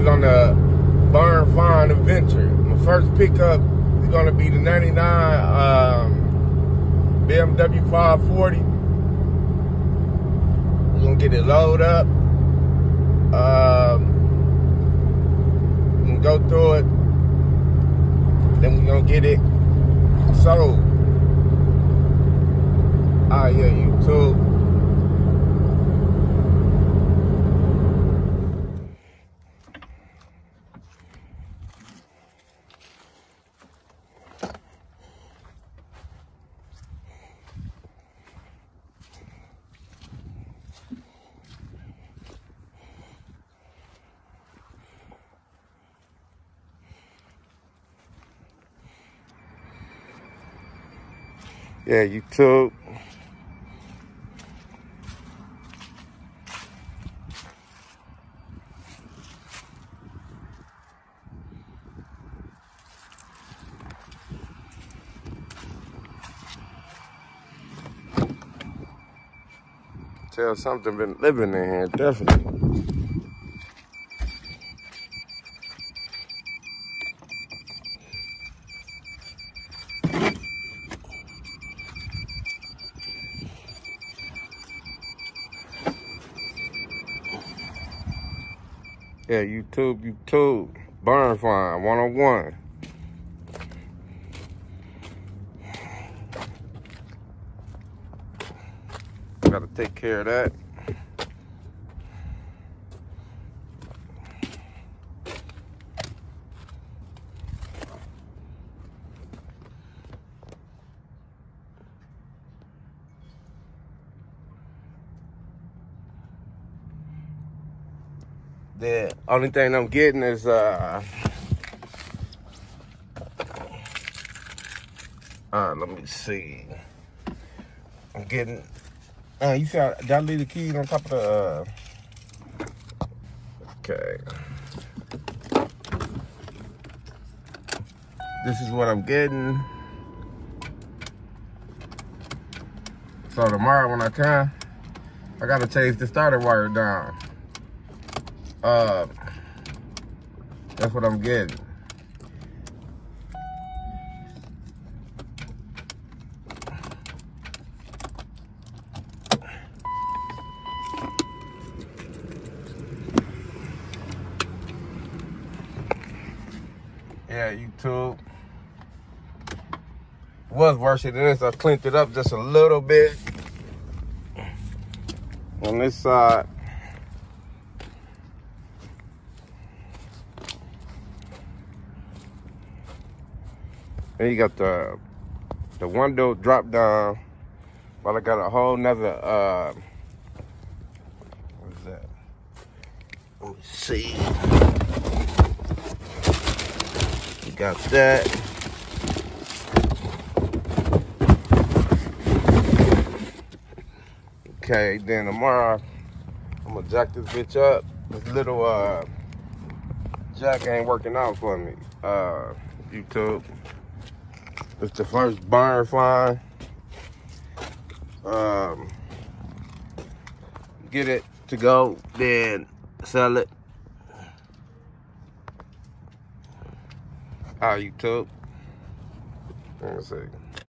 was on the Barn Find Adventure. My first pickup is gonna be the 99 um, BMW 540. We're gonna get it loaded up. Um, we go through it. Then we're gonna get it sold. Ah, yeah, YouTube. Yeah, YouTube. Tell something been living in here, definitely. Yeah, YouTube, YouTube. Burn fine, 101. Gotta take care of that. The only thing I'm getting is uh uh let me see. I'm getting uh you see how did I leave the keys on top of the uh okay. This is what I'm getting. So tomorrow when I come, I gotta change the starter wire down. Uh, that's what I'm getting. Yeah, YouTube. Was worse than this. I cleaned it up just a little bit. On this side. Then you got the the window drop down. But I got a whole nother uh what is that? Let me see. You got that. Okay, then tomorrow I'm gonna jack this bitch up. This little uh jack ain't working out for me. Uh YouTube. It's the first barn find. Um, get it to go, then sell it. How YouTube? Let me see.